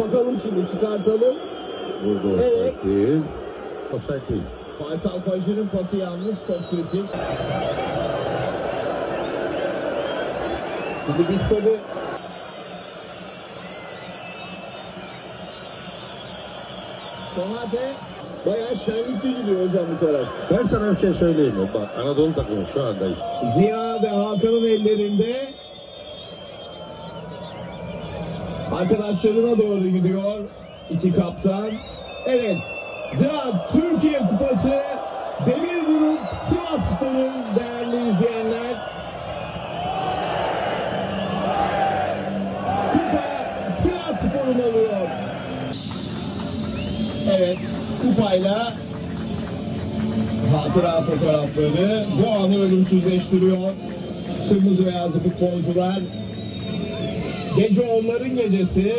Bakalım şimdi çıkartalım. Burada offside Evet. değil. Offside değil. Faysal Fajr'ın pası yalnız çok kritik. Şimdi biz tabi Konate bayağı şenlikli gidiyor hocam bu taraf. Ben sana bir şey söyleyeyim mi? Bak Anadolu takımı şu anda Ziya ve Hakan'ın ellerinde. Arkadaşlarına doğru gidiyor iki kaptan. Evet, Ziraat Türkiye Kupası Demirburun Sivasspor'un değerli izleyenler. Kupa Sivasspor'un alıyor. Evet, kupayla hatıra fotoğrafları bu anı ölümsüzleştiriyor. Kırmızı beyazlı futbolcular. Gece onların gecesi.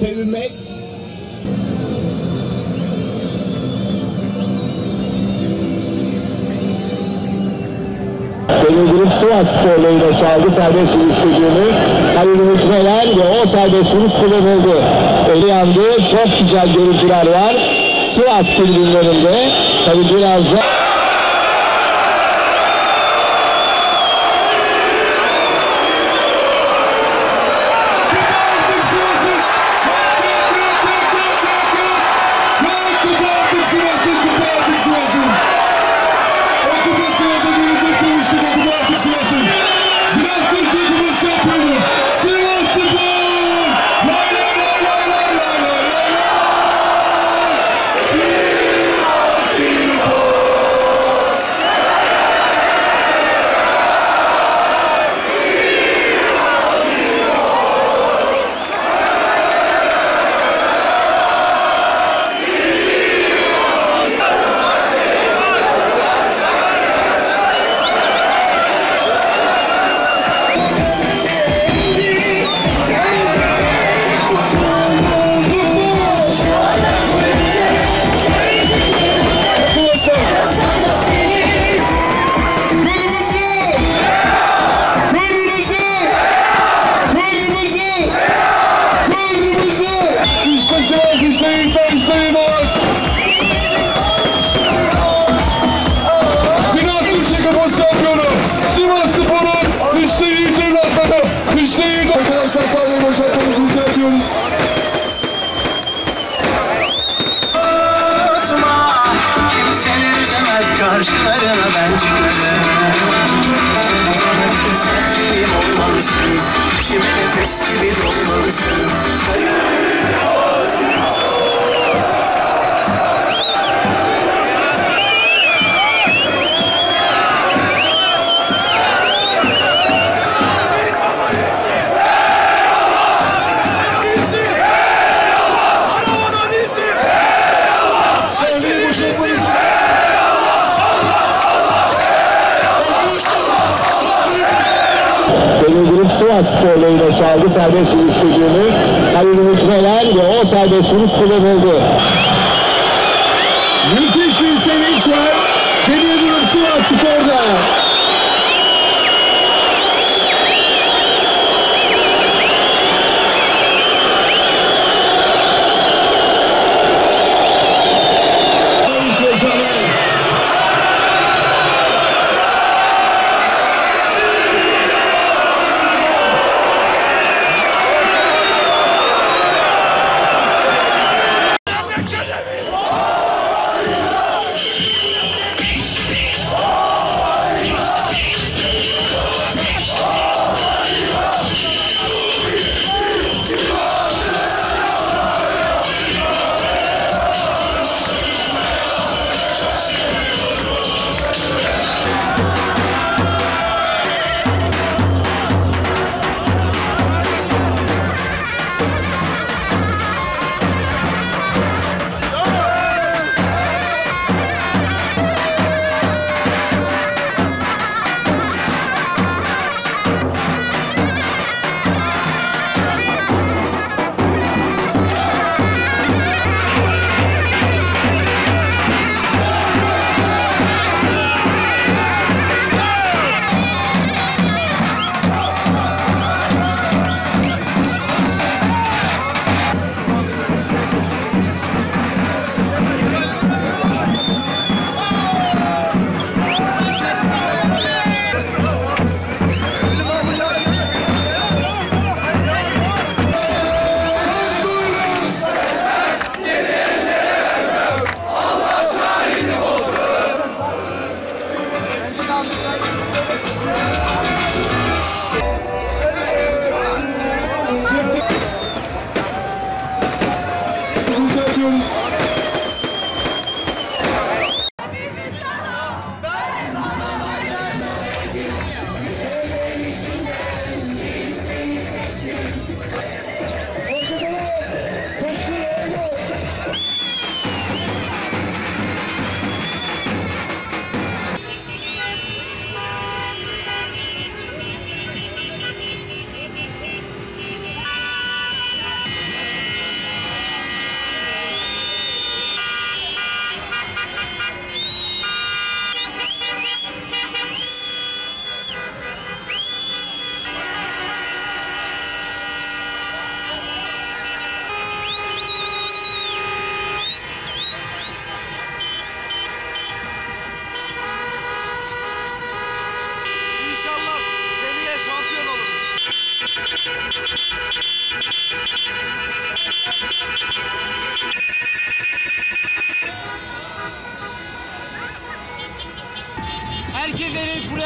Sevinmek. Demir Grup Sivas sporlarıyla çaldı serbest vuruş düdüğünü. Halil Ümit ve o serbest vuruş kullanıldı. Eli yandı. Çok güzel görüntüler var. Sivas tribünlerinde. Tabi biraz da İşte Sivas, işte Yiğitler, işte Yiğitler. Final Türkiye Kupası şampiyonu. Sivas Spor'un işte Yiğitlerin atladı. İşte Yiğit. Arkadaşlar sahneyi boşaltmamızı rica ediyoruz. Karşılarına ben çıkarım Sen benim olmalısın İçime nefes gibi dolmalısın Sahneyi Demir Grup Sivas sporlarıyla çaldı serbest vuruş düdüğünü. Halil Ümit ve o serbest vuruş kullanıldı. Müthiş bir sevinç var. Demir Grup Sivas Spor'da.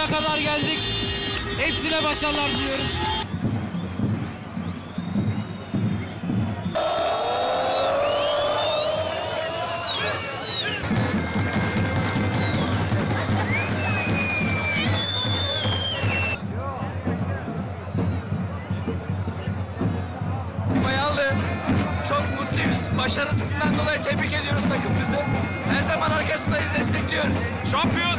Kadar geldik. Hepsine başarılar diliyorum. Çok mutluyuz. Başarısından dolayı tebrik ediyoruz takımımızı. Her zaman arkasındayız, destekliyoruz. Şampiyon!